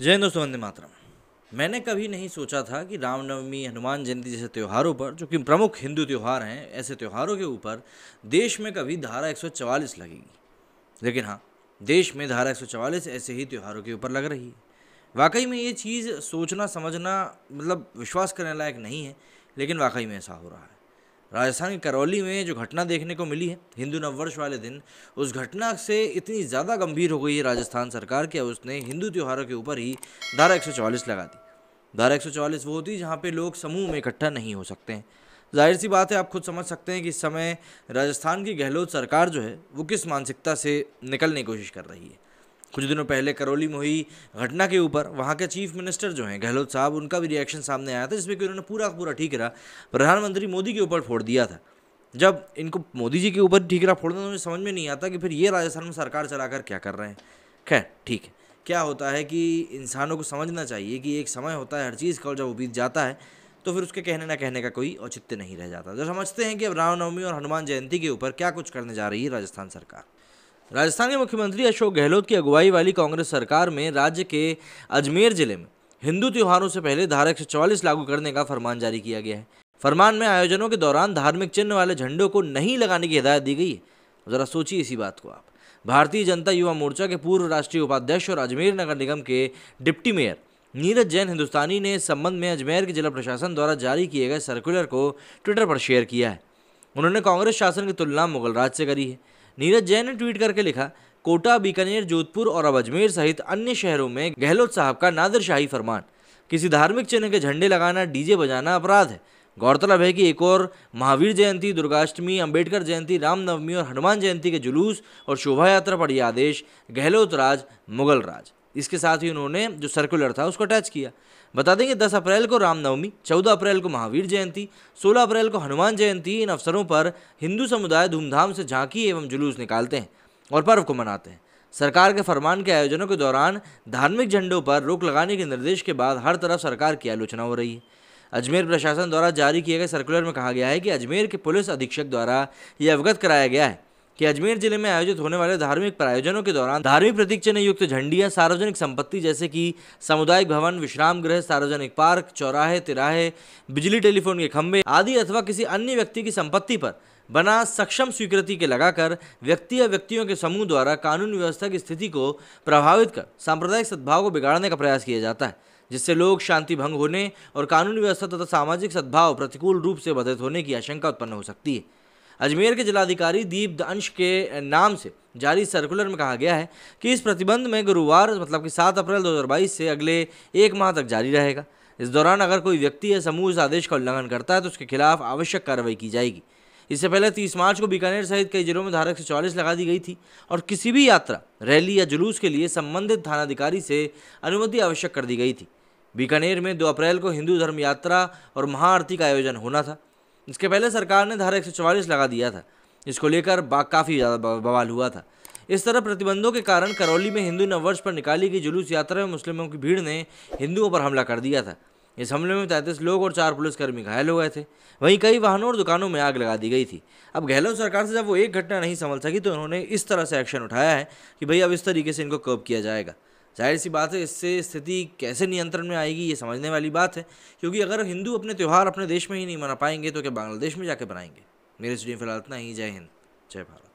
जय हिंद दोस्तों, वंदे मातरम। मैंने कभी नहीं सोचा था कि रामनवमी, हनुमान जयंती जैसे त्योहारों पर, जो कि प्रमुख हिंदू त्यौहार हैं, ऐसे त्यौहारों के ऊपर देश में कभी धारा 144 लगेगी। लेकिन हाँ देश में धारा 144 ऐसे ही त्यौहारों के ऊपर लग रही है। वाकई में ये चीज़ सोचना, समझना मतलब विश्वास करने लायक नहीं है, लेकिन वाकई में ऐसा हो रहा है। राजस्थान के करौली में जो घटना देखने को मिली है, हिंदू नववर्ष वाले दिन, उस घटना से इतनी ज़्यादा गंभीर हो गई है राजस्थान सरकार कि उसने हिंदू त्योहारों के ऊपर ही धारा एक लगा दी। धारा एक वो होती है जहाँ पे लोग समूह में इकट्ठा नहीं हो सकते हैं। ज़ाहिर सी बात है, आप खुद समझ सकते हैं कि इस समय राजस्थान की गहलोत सरकार जो है, वो किस मानसिकता से निकलने की कोशिश कर रही है। कुछ दिनों पहले करौली में हुई घटना के ऊपर वहाँ के चीफ मिनिस्टर जो हैं, गहलोत साहब, उनका भी रिएक्शन सामने आया था, जिसमें कि उन्होंने पूरा पूरा ठीकरा प्रधानमंत्री मोदी के ऊपर फोड़ दिया था। जब इनको मोदी जी के ऊपर ठीकरा फोड़ना तो मुझे समझ में नहीं आता कि फिर ये राजस्थान में सरकार चलाकर क्या कर रहे हैं। खैर, ठीक है। क्या होता है कि इंसानों को समझना चाहिए कि एक समय होता है, हर चीज़ का जब वो बीत जाता है तो फिर उसके कहने ना कहने का कोई औचित्य नहीं रह जाता। जो समझते हैं कि अब रामनवमी और हनुमान जयंती के ऊपर क्या कुछ करने जा रही है राजस्थान सरकार। राजस्थान के मुख्यमंत्री अशोक गहलोत की अगुवाई वाली कांग्रेस सरकार में राज्य के अजमेर ज़िले में हिंदू त्योहारों से पहले धारा एक लागू करने का फरमान जारी किया गया है। फरमान में आयोजनों के दौरान धार्मिक चिन्ह वाले झंडों को नहीं लगाने की हिदायत दी गई है। ज़रा सोचिए इसी बात को आप। भारतीय जनता युवा मोर्चा के पूर्व राष्ट्रीय उपाध्यक्ष और अजमेर नगर निगम के डिप्टी मेयर नीरज जैन हिंदुस्तानी ने इस संबंध में अजमेर के जिला प्रशासन द्वारा जारी किए गए सर्कुलर को ट्विटर पर शेयर किया है। उन्होंने कांग्रेस शासन की तुलना मुगल राज से करी है। नीरज जैन ने ट्वीट करके लिखा, कोटा, बीकानेर, जोधपुर और अब अजमेर सहित अन्य शहरों में गहलोत साहब का नादरशाही फरमान। किसी धार्मिक चिन्ह के झंडे लगाना, डीजे बजाना अपराध है। गौरतलब है कि एक और महावीर जयंती, दुर्गाष्टमी, अंबेडकर जयंती, रामनवमी और हनुमान जयंती के जुलूस और शोभा यात्रा पर यह आदेश गहलोत राज, मुगल राज। इसके साथ ही उन्होंने जो सर्कुलर था उसको अटैच किया। बता देंगे 10 अप्रैल को रामनवमी 14 अप्रैल को महावीर जयंती 16 अप्रैल को हनुमान जयंती, इन अवसरों पर हिंदू समुदाय धूमधाम से झांकी एवं जुलूस निकालते हैं और पर्व को मनाते हैं। सरकार के फरमान के आयोजनों के दौरान धार्मिक झंडों पर रोक लगाने के निर्देश के बाद हर तरफ़ सरकार की आलोचना हो रही है। अजमेर प्रशासन द्वारा जारी किए गए सर्कुलर में कहा गया है कि अजमेर के पुलिस अधीक्षक द्वारा यह अवगत कराया गया है कि अजमेर ज़िले में आयोजित होने वाले धार्मिक प्रायोजनों के दौरान धार्मिक प्रतीक चिन्ह युक्त झंडियाँ, सार्वजनिक संपत्ति जैसे कि सामुदायिक भवन, विश्राम गृह, सार्वजनिक पार्क, चौराहे, तिराहे, बिजली टेलीफोन के खंभे आदि अथवा किसी अन्य व्यक्ति की संपत्ति पर बना सक्षम स्वीकृति के लगाकर व्यक्ति या व्यक्तियों के समूह द्वारा कानून व्यवस्था की स्थिति को प्रभावित कर सांप्रदायिक सद्भाव को बिगाड़ने का प्रयास किया जाता है, जिससे लोग शांति भंग होने और कानून व्यवस्था तथा सामाजिक सद्भाव प्रतिकूल रूप से बाधित होने की आशंका उत्पन्न हो सकती है। अजमेर के जिलाधिकारी दीप अंश के नाम से जारी सर्कुलर में कहा गया है कि इस प्रतिबंध में गुरुवार मतलब कि 7 अप्रैल 2022 से अगले एक माह तक जारी रहेगा। इस दौरान अगर कोई व्यक्ति या समूह इस आदेश का उल्लंघन करता है तो उसके खिलाफ आवश्यक कार्रवाई की जाएगी। इससे पहले तीस मार्च को बीकानेर सहित कई जिलों में धारा एक सौ लगा दी गई थी और किसी भी यात्रा, रैली या जुलूस के लिए संबंधित थानाधिकारी से अनुमति आवश्यक कर दी गई थी। बीकानेर में 2 अप्रैल को हिंदू धर्म यात्रा और महाआरती का आयोजन होना था। इसके पहले सरकार ने धारा एक लगा दिया था इसको लेकर काफ़ी ज़्यादा बवाल हुआ था। इस तरह प्रतिबंधों के कारण करौली में हिंदू नववर्ष पर निकाली गई जुलूस यात्रा में मुस्लिमों की भीड़ ने हिंदुओं पर हमला कर दिया था। इस हमले में तैंतीस लोग और चार पुलिसकर्मी घायल हो गए थे। वहीं कई वाहनों और दुकानों में आग लगा दी गई थी। अब गहलोत सरकार से जब वो एक घटना नहीं संभल सकी तो उन्होंने इस तरह से एक्शन उठाया है कि भाई अब इस तरीके से इनको कर्व किया जाएगा। ज़ाहिर सी बात है, इससे स्थिति कैसे नियंत्रण में आएगी, ये समझने वाली बात है। क्योंकि अगर हिंदू अपने त्यौहार अपने देश में ही नहीं मना पाएँगे तो क्या बांग्लादेश में जाके बनाएँगे मेरे स्टूडियो फ़िलहाल इतना ही। जय हिंद। जय भारत।